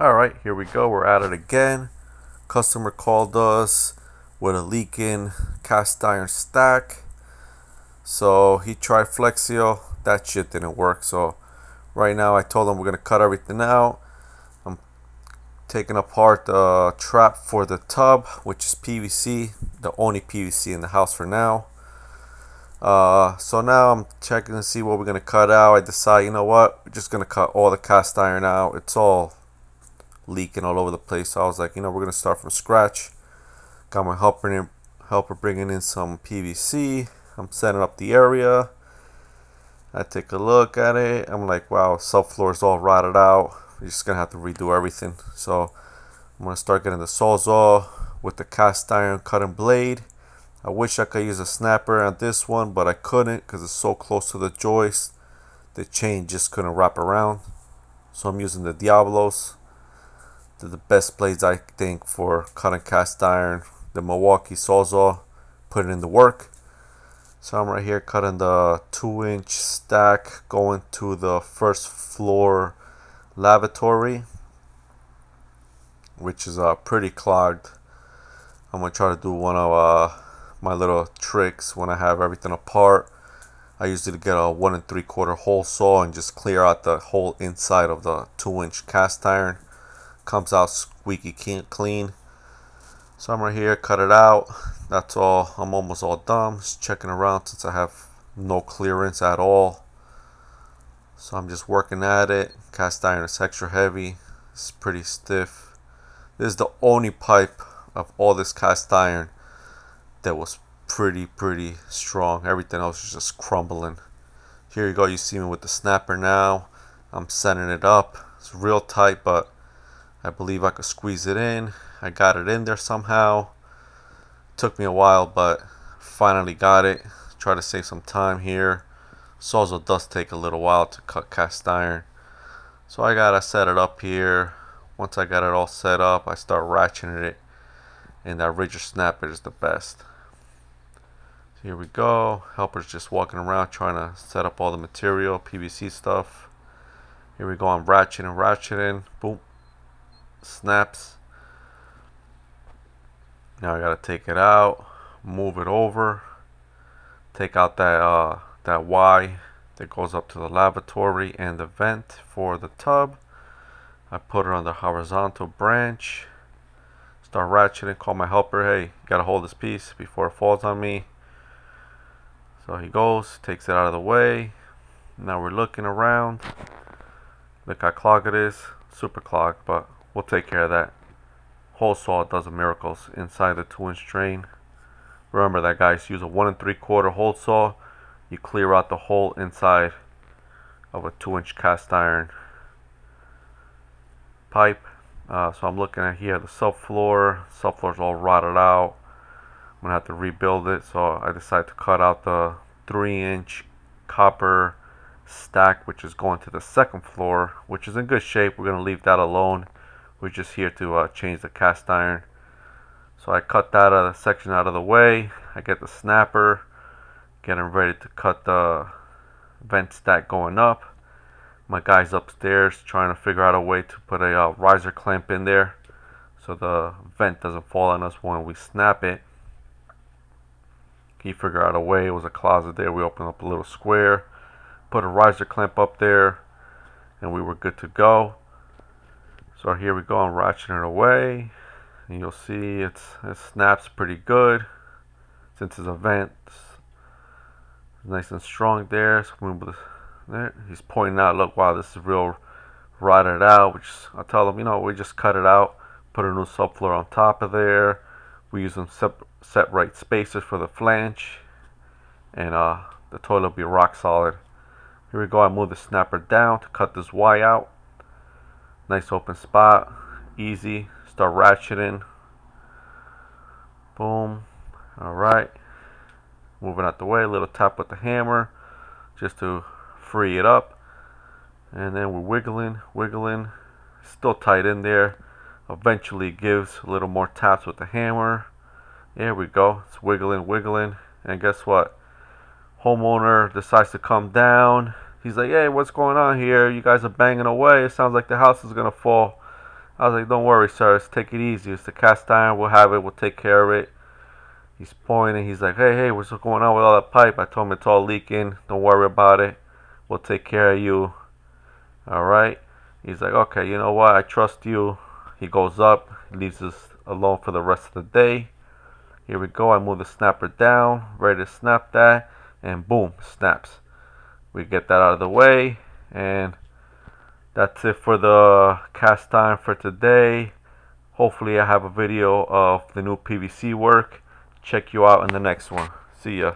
All right, here we go. We're at it again. Customer called us with a leaking cast iron stack. So he tried Flexio. That shit didn't work. So right now I told him we're gonna cut everything out. I'm taking apart the trap for the tub, which is PVC, the only PVC in the house for now. Uh, so now I'm checking to see what we're gonna cut out. I decide, you know what, we're just gonna cut all the cast iron out. It's all leaking all over the place. So I was like, you know, we're gonna start from scratch. Got my helper in, helper bringing in some PVC. I'm setting up the area. I take a look at it. I'm like, wow, subfloor is all rotted out. We're just gonna have to redo everything. So I'm gonna start getting the sawzall with the cast iron cutting blade. I wish I could use a snapper on this one, but I couldn't because it's so close to the joist. The chain just couldn't wrap around. So I'm using the Diablos the best blades I think for cutting cast iron. The Milwaukee Sawzall putting in the work. So I'm right here cutting the two inch stack going to the first floor lavatory which is uh, pretty clogged. I'm gonna try to do one of uh, my little tricks when I have everything apart. I usually get a one and three quarter hole saw and just clear out the whole inside of the two inch cast iron comes out squeaky clean so I'm right here cut it out. That's all. I'm almost all done. Just checking around since I have no clearance at all. So I'm just working at it. Cast iron is extra heavy. It's pretty stiff. This is the only pipe of all this cast iron that was pretty pretty strong. Everything else is just crumbling. Here you go. You see me with the snapper now. I'm setting it up. It's real tight but I believe I could squeeze it in. I got it in there somehow. Took me a while, but finally got it. Try to save some time here. Sawzall does take a little while to cut cast iron. So I gotta set it up here. Once I got it all set up, I start ratcheting it. And that Ridgid snapper is the best. Here we go. Helper's just walking around trying to set up all the material, PVC stuff. Here we go. I'm ratcheting, ratcheting. Boom snaps. Now I gotta take it out, move it over, take out that uh, that Y that goes up to the lavatory and the vent for the tub. I put it on the horizontal branch. Start ratcheting, call my helper, hey, gotta hold this piece before it falls on me. So he goes, takes it out of the way. Now we're looking around. Look how clogged it is. Super clogged, but We'll take care of that. Hole saw does the miracles inside the two inch drain. Remember that guys, use a one and three quarter hole saw. You clear out the whole inside of a two inch cast iron pipe. Uh, so I'm looking at here the subfloor. Subfloor's all rotted out. I'm gonna have to rebuild it. So I decided to cut out the three inch copper stack which is going to the second floor which is in good shape. We're gonna leave that alone we're just here to uh, change the cast iron. So I cut that uh, section out of the way. I get the snapper getting ready to cut the vent stack going up. My guy's upstairs trying to figure out a way to put a uh, riser clamp in there so the vent doesn't fall on us when we snap it. He figured out a way. It was a closet there. We opened up a little square put a riser clamp up there and we were good to go so here we go, I'm ratcheting it away. And you'll see it's it snaps pretty good. Since it's a vent, it's nice and strong there. So there. He's pointing out, look, wow, this is real rotted out. Which I tell him, you know, we just cut it out, put a new subfloor on top of there. We use them set, set right spacers for the flange. And uh, the toilet will be rock solid. Here we go, I move the snapper down to cut this Y out. Nice open spot. Easy. Start ratcheting. Boom. Alright. Moving out the way. A little tap with the hammer. Just to free it up. And then we're wiggling, wiggling. Still tight in there. Eventually gives a little more taps with the hammer. There we go. It's wiggling, wiggling. And guess what? Homeowner decides to come down He's like, hey, what's going on here? You guys are banging away. It sounds like the house is going to fall. I was like, don't worry, sir. Let's take it easy. It's the cast iron. We'll have it. We'll take care of it. He's pointing. He's like, hey, hey, what's going on with all that pipe? I told him it's all leaking. Don't worry about it. We'll take care of you. All right. He's like, okay, you know what? I trust you. He goes up, leaves us alone for the rest of the day. Here we go. I move the snapper down, ready to snap that, and boom, snaps. We get that out of the way, and that's it for the cast time for today. Hopefully I have a video of the new PVC work. Check you out in the next one. See ya.